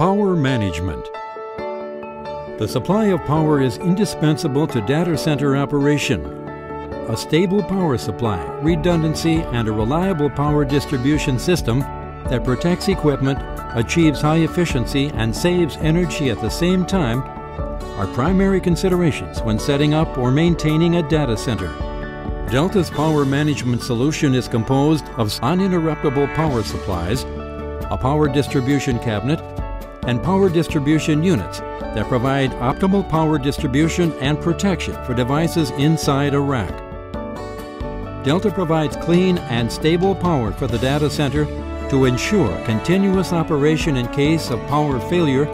Power Management The supply of power is indispensable to data center operation. A stable power supply, redundancy, and a reliable power distribution system that protects equipment, achieves high efficiency, and saves energy at the same time are primary considerations when setting up or maintaining a data center. Delta's power management solution is composed of uninterruptible power supplies, a power distribution cabinet, and power distribution units that provide optimal power distribution and protection for devices inside a rack. Delta provides clean and stable power for the data center to ensure continuous operation in case of power failure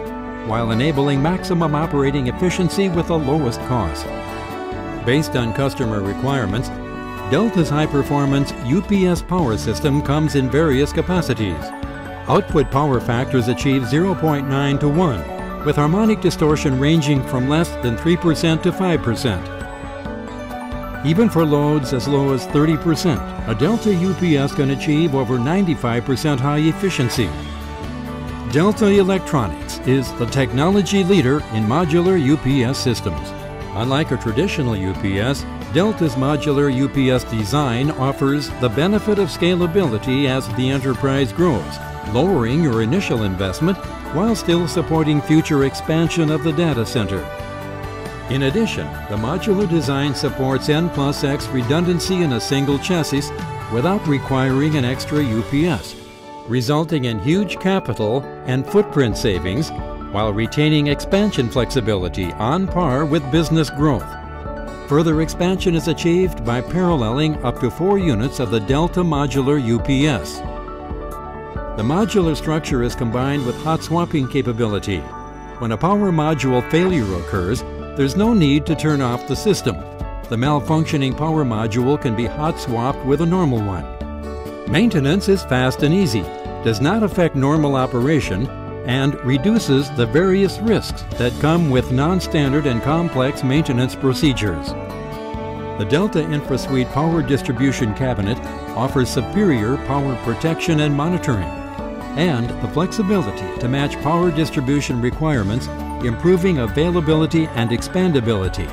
while enabling maximum operating efficiency with the lowest cost. Based on customer requirements, Delta's high-performance UPS power system comes in various capacities. Output power factors achieve 0.9 to 1, with harmonic distortion ranging from less than 3% to 5%. Even for loads as low as 30%, a Delta UPS can achieve over 95% high efficiency. Delta Electronics is the technology leader in modular UPS systems. Unlike a traditional UPS, Delta's modular UPS design offers the benefit of scalability as the enterprise grows, lowering your initial investment while still supporting future expansion of the data center. In addition, the modular design supports N plus X redundancy in a single chassis without requiring an extra UPS, resulting in huge capital and footprint savings while retaining expansion flexibility on par with business growth. Further expansion is achieved by paralleling up to four units of the Delta Modular UPS. The modular structure is combined with hot swapping capability. When a power module failure occurs, there's no need to turn off the system. The malfunctioning power module can be hot swapped with a normal one. Maintenance is fast and easy, does not affect normal operation, and reduces the various risks that come with non-standard and complex maintenance procedures. The Delta InfraSuite Power Distribution Cabinet offers superior power protection and monitoring and the flexibility to match power distribution requirements, improving availability and expandability.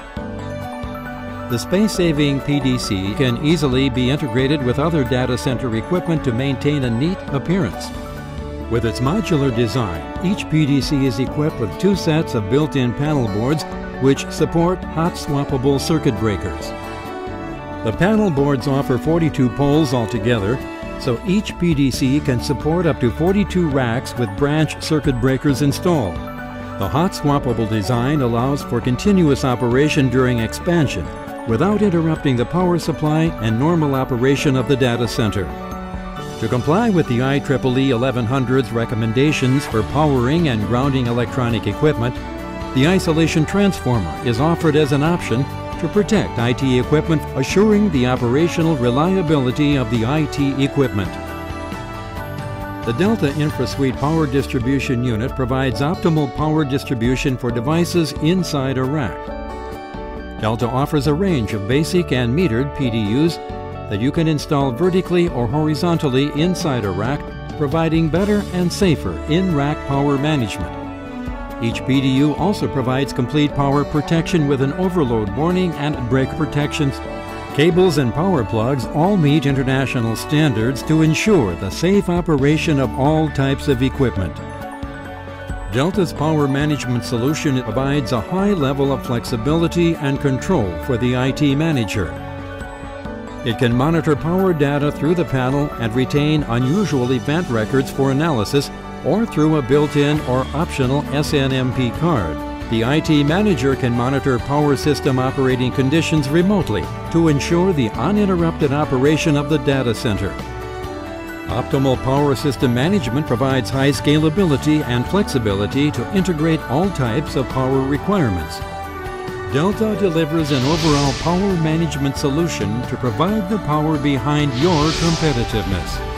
The space-saving PDC can easily be integrated with other data center equipment to maintain a neat appearance. With its modular design, each PDC is equipped with two sets of built-in panel boards which support hot swappable circuit breakers. The panel boards offer 42 poles altogether so each PDC can support up to 42 racks with branch circuit breakers installed. The hot swappable design allows for continuous operation during expansion without interrupting the power supply and normal operation of the data center. To comply with the IEEE 1100's recommendations for powering and grounding electronic equipment, the isolation transformer is offered as an option to protect IT equipment, assuring the operational reliability of the IT equipment. The Delta InfraSuite Power Distribution Unit provides optimal power distribution for devices inside a rack. Delta offers a range of basic and metered PDUs that you can install vertically or horizontally inside a rack, providing better and safer in-rack power management. Each PDU also provides complete power protection with an overload warning and break protections. Cables and power plugs all meet international standards to ensure the safe operation of all types of equipment. Delta's power management solution provides a high level of flexibility and control for the IT manager. It can monitor power data through the panel and retain unusual event records for analysis or through a built-in or optional SNMP card. The IT manager can monitor power system operating conditions remotely to ensure the uninterrupted operation of the data center. Optimal Power System Management provides high scalability and flexibility to integrate all types of power requirements. Delta delivers an overall power management solution to provide the power behind your competitiveness.